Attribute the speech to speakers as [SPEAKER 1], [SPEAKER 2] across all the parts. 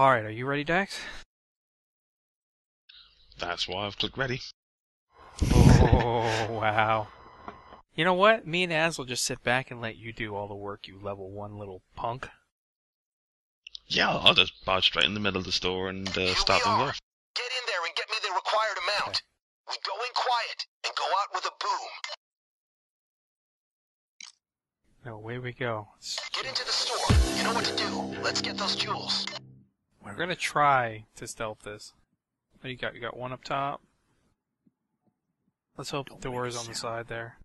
[SPEAKER 1] Alright, are you ready, Dax?
[SPEAKER 2] That's why I've clicked ready.
[SPEAKER 1] Oh, wow. You know what? Me and Az will just sit back and let you do all the work, you level one little punk.
[SPEAKER 2] Yeah, I'll just barge straight in the middle of the store and uh,
[SPEAKER 3] Here
[SPEAKER 2] start
[SPEAKER 3] we
[SPEAKER 2] things
[SPEAKER 3] are.
[SPEAKER 2] off.
[SPEAKER 3] Get in there and get me the required amount. We go in quiet and go out with a boom.
[SPEAKER 1] No, away we go. Let's-
[SPEAKER 3] Get into the store. You know what to do. Let's get those jewels.
[SPEAKER 1] We're gonna try to stealth this. What do you got? You got one up top? Let's hope the door is on the side there.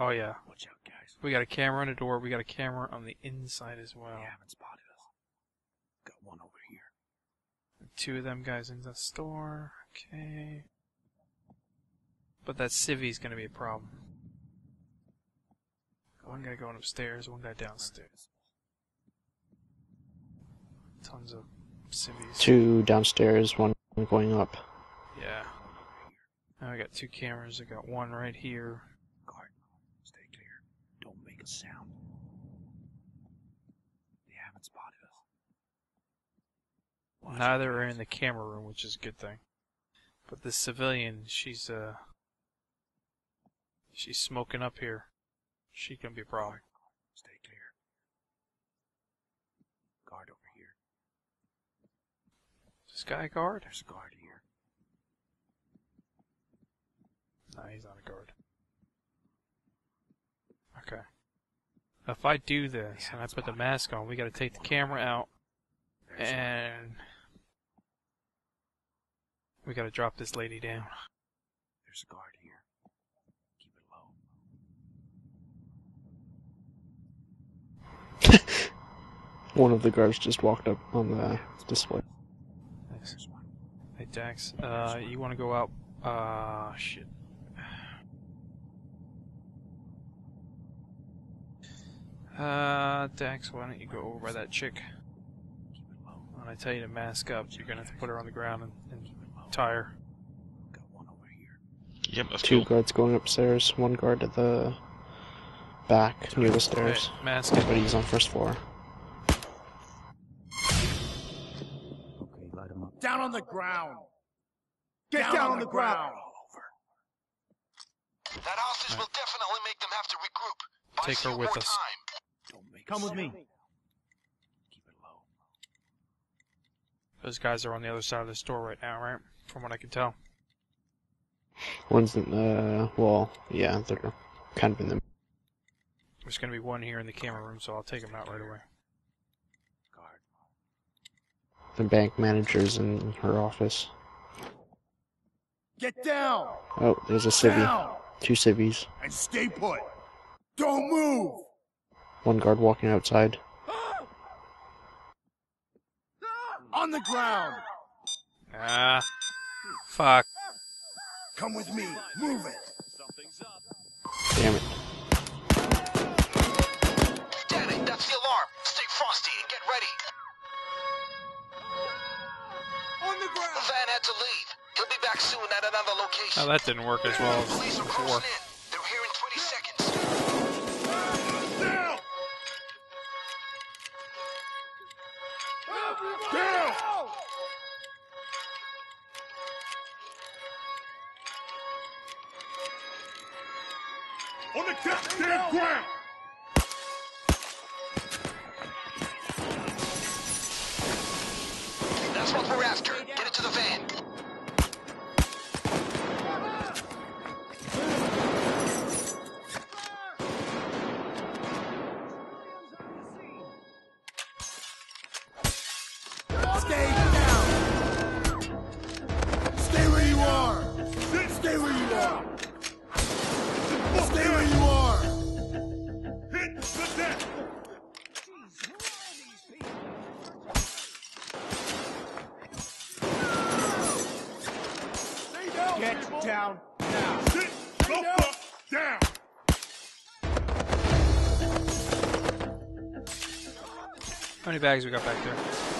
[SPEAKER 1] Oh yeah.
[SPEAKER 4] Watch out, guys.
[SPEAKER 1] We got a camera on the door, we got a camera on the inside as well.
[SPEAKER 4] They haven't spotted us. Got one over here.
[SPEAKER 1] Two of them guys in the store. Okay. But that civvy's gonna be a problem. One guy going upstairs, one guy downstairs. Tons of civvies.
[SPEAKER 5] Two downstairs, one going up.
[SPEAKER 1] Yeah. Now I got two cameras. I got one right here.
[SPEAKER 4] Guard, stay clear. Don't make a sound. They haven't spotted us. Watch
[SPEAKER 1] Neither are in the camera room, which is a good thing. But this civilian, she's uh, she's smoking up here. She can be a problem.
[SPEAKER 4] Stay clear. Guard over here.
[SPEAKER 1] This guy a guard?
[SPEAKER 4] There's a guard here.
[SPEAKER 1] No, he's not a guard. Okay. If I do this and I put the mask on, we got to take the camera out
[SPEAKER 4] There's
[SPEAKER 1] and we got to drop this lady down.
[SPEAKER 4] There's a guard here. Keep it low.
[SPEAKER 5] One of the guards just walked up on the display.
[SPEAKER 1] Nice. Hey Dax, uh, you want to go out? Uh, shit. Uh, Dax, why don't you go over by that chick?
[SPEAKER 4] Keep.
[SPEAKER 1] When I tell you to mask up, you're gonna have to put her on the ground and, and tie her.
[SPEAKER 4] Got one over here.
[SPEAKER 2] Yep, that's
[SPEAKER 5] Two
[SPEAKER 2] cool.
[SPEAKER 5] guards going upstairs, one guard at the back near the stairs.
[SPEAKER 1] Okay, mask up.
[SPEAKER 5] But he's on first floor.
[SPEAKER 4] Down on the ground! Get down, on the ground!
[SPEAKER 3] That hostage will definitely make them have to regroup. Buy
[SPEAKER 1] Take her with us.
[SPEAKER 3] Time.
[SPEAKER 4] Don't make Come with me. Keep it low.
[SPEAKER 1] Those guys are on the other side of the store right now, right? From what I can tell.
[SPEAKER 5] One's in the well, yeah, they're kind of in the
[SPEAKER 1] There's gonna be one here in the camera room, so I'll take him out right away.
[SPEAKER 4] Guard.
[SPEAKER 5] The bank managers in her office.
[SPEAKER 4] Get down!
[SPEAKER 5] Oh, there's a civvy.
[SPEAKER 4] Down!
[SPEAKER 5] Two civvies.
[SPEAKER 4] And stay put! Don't move!
[SPEAKER 5] One guard walking outside.
[SPEAKER 4] On the ground!
[SPEAKER 1] Ah, fuck.
[SPEAKER 4] Come with me. Move it.
[SPEAKER 5] Something's up.
[SPEAKER 3] Damn it.
[SPEAKER 1] That didn't work as well as before.
[SPEAKER 3] closing in. They're here in 20 seconds.
[SPEAKER 4] Down! Down! On the goddamn ground!
[SPEAKER 3] That's what we're after. Get into the van.
[SPEAKER 4] Stay where you are! Stay where you are! Hit the deck! Get down now! Sit the fuck down!
[SPEAKER 1] How many bags we got back there?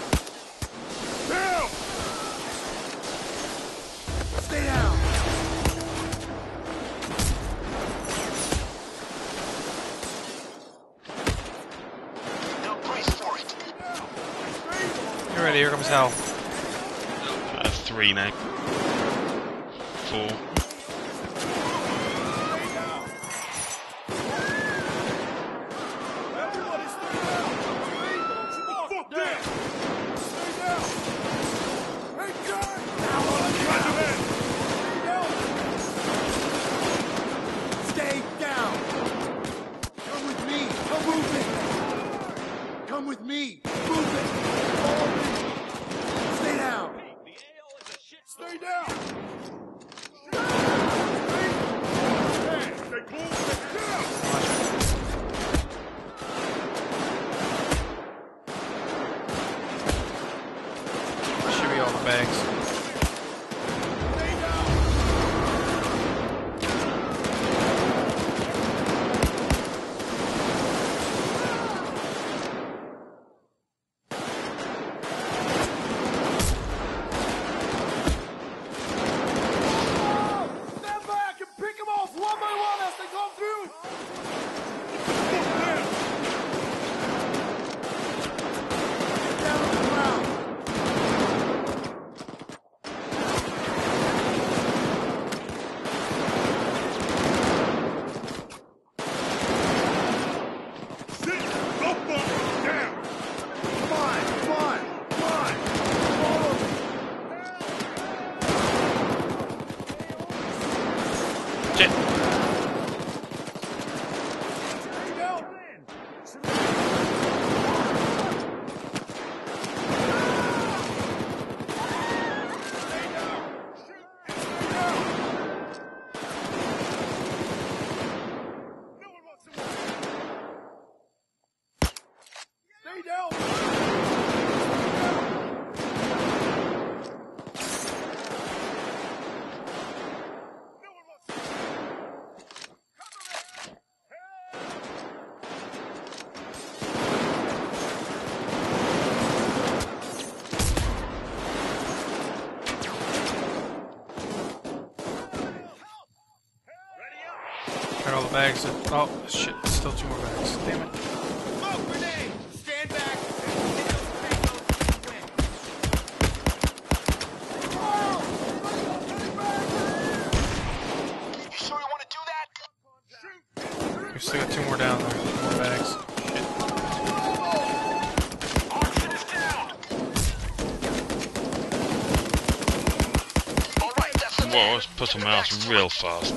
[SPEAKER 3] Now
[SPEAKER 1] comes hell.
[SPEAKER 2] Uh, three now. Four.
[SPEAKER 4] The
[SPEAKER 1] bags. Oh shit! Still two more bags. Damn it. We still got two more down there. Two more bags.
[SPEAKER 2] Put some mouse real fast.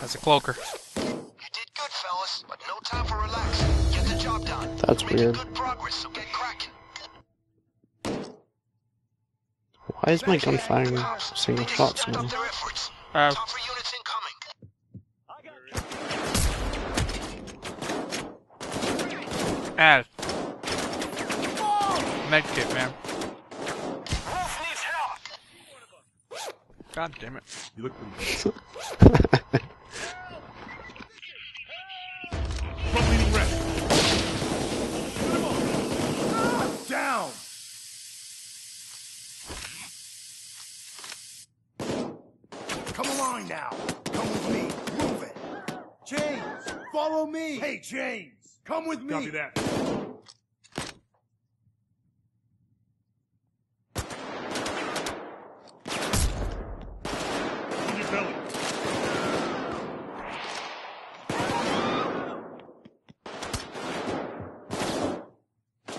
[SPEAKER 1] That's a cloaker.
[SPEAKER 3] You did good, fellas, but no time for relax. Get the job done.
[SPEAKER 5] That's
[SPEAKER 3] Making
[SPEAKER 5] weird.
[SPEAKER 3] good progress, so get cracking.
[SPEAKER 5] Why is my gun firing
[SPEAKER 3] Cops,
[SPEAKER 5] single
[SPEAKER 3] they just
[SPEAKER 5] shots
[SPEAKER 3] stepped
[SPEAKER 5] now?
[SPEAKER 3] up.
[SPEAKER 1] Uh,
[SPEAKER 3] Tougher.
[SPEAKER 1] Ad. Medkit, man.
[SPEAKER 3] Wolf needs help!
[SPEAKER 1] God damn it.
[SPEAKER 4] Hey, James, come with me. Copy that. On your belly.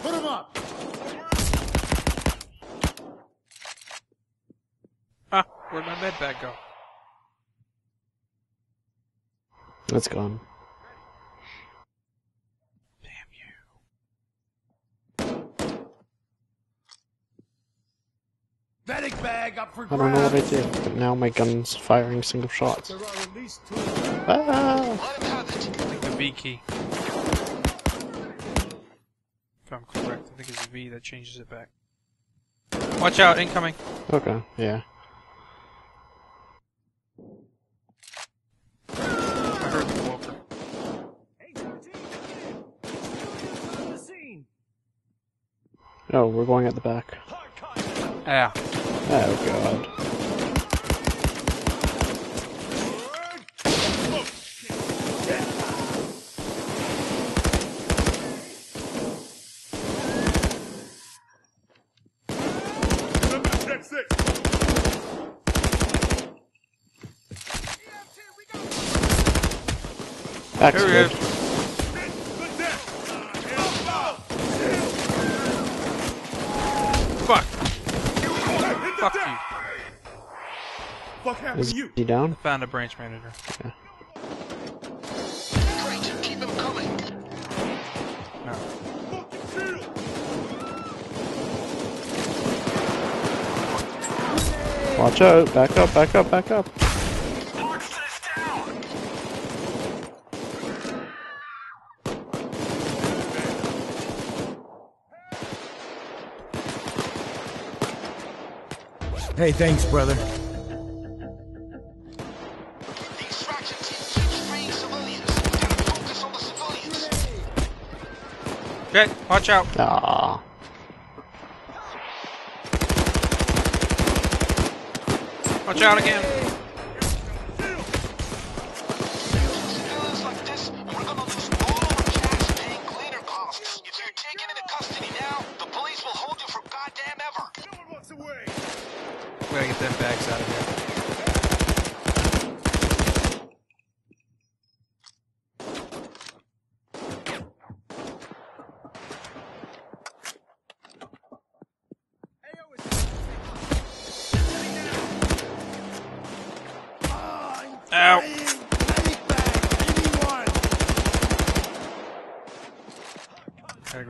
[SPEAKER 4] Put him up.
[SPEAKER 1] Ah, where'd my med bag go?
[SPEAKER 5] That's gone.
[SPEAKER 1] Damn you.
[SPEAKER 4] Medic bag up for
[SPEAKER 5] I don't know what I did, but now my gun's firing single shots.
[SPEAKER 4] There are at least two.
[SPEAKER 5] Ah!
[SPEAKER 3] Let him have it.
[SPEAKER 1] I think the V key. If I'm correct, I think it's V that changes it back. Watch out, incoming.
[SPEAKER 5] Okay, yeah.
[SPEAKER 1] I heard the cloaker.
[SPEAKER 5] Oh, we're going at the back.
[SPEAKER 1] Ah,
[SPEAKER 5] Oh god.
[SPEAKER 4] That's
[SPEAKER 1] Here he
[SPEAKER 5] good.
[SPEAKER 1] is.
[SPEAKER 4] Good death.
[SPEAKER 1] Fuck.
[SPEAKER 4] Hit the
[SPEAKER 1] Fuck
[SPEAKER 4] deck.
[SPEAKER 1] you.
[SPEAKER 4] Fuck happened
[SPEAKER 5] Is
[SPEAKER 4] to you?
[SPEAKER 5] he down?
[SPEAKER 1] Found a branch manager.
[SPEAKER 3] Great, keep him coming.
[SPEAKER 1] No.
[SPEAKER 5] Watch out. Back up, back up, back up.
[SPEAKER 6] Hey, thanks, brother.
[SPEAKER 3] For goddamn ever.
[SPEAKER 4] No one walks away.
[SPEAKER 1] We gotta get them bags out of here.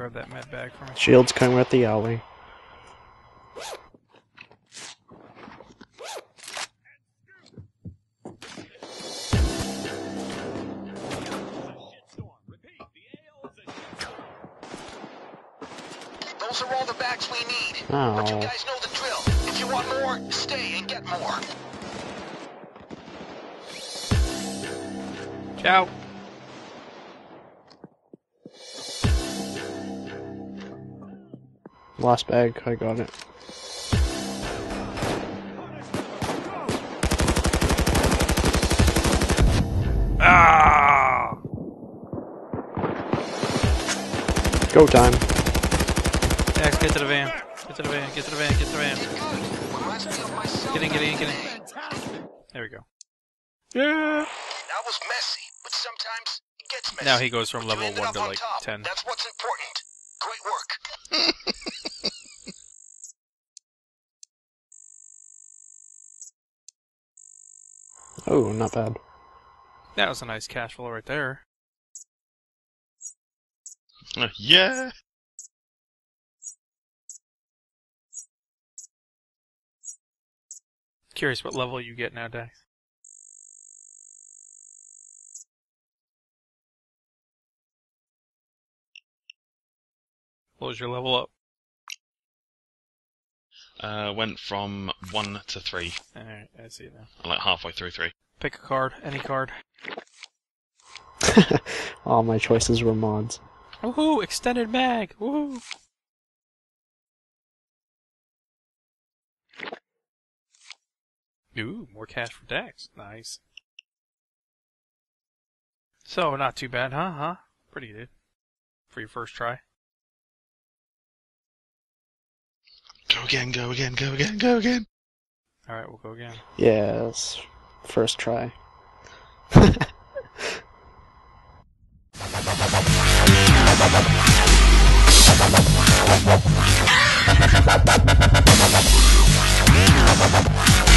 [SPEAKER 1] Grab that med bag for me.
[SPEAKER 5] Shields coming at the alley.
[SPEAKER 3] Those are all the bags we need. Oh. But you
[SPEAKER 5] Oh.
[SPEAKER 3] guys know the drill. If you want more, stay and get more.
[SPEAKER 1] Ciao.
[SPEAKER 5] Last bag. I got it.
[SPEAKER 1] Ah!
[SPEAKER 5] Go time.
[SPEAKER 1] Max, get to the van. Get to the van. Get to the van. Get to the van.
[SPEAKER 3] Good. Reminds me of myself.
[SPEAKER 1] Get in, get in, get in. There we go. Yeah.
[SPEAKER 3] That was messy, but sometimes it gets messy.
[SPEAKER 1] Now he goes from level 1 to like
[SPEAKER 3] top.
[SPEAKER 1] 10.
[SPEAKER 3] That's what's important.
[SPEAKER 5] Oh, not bad.
[SPEAKER 1] That was a nice cash flow right there.
[SPEAKER 2] Uh, yeah.
[SPEAKER 1] Curious what level you get nowadays. What was your level up?
[SPEAKER 2] Uh, went from one to three.
[SPEAKER 1] Alright, I see it now.
[SPEAKER 2] I'm like halfway through three.
[SPEAKER 1] Pick a card, any card.
[SPEAKER 5] All my choices were mods.
[SPEAKER 1] Woohoo! Extended mag! Woohoo! Ooh, more cash for Dex. Nice. So, not too bad, huh? Huh? Pretty good. For your first try.
[SPEAKER 2] again, go again, go again, go again.
[SPEAKER 1] All right, we'll go again.
[SPEAKER 5] Yes, first try.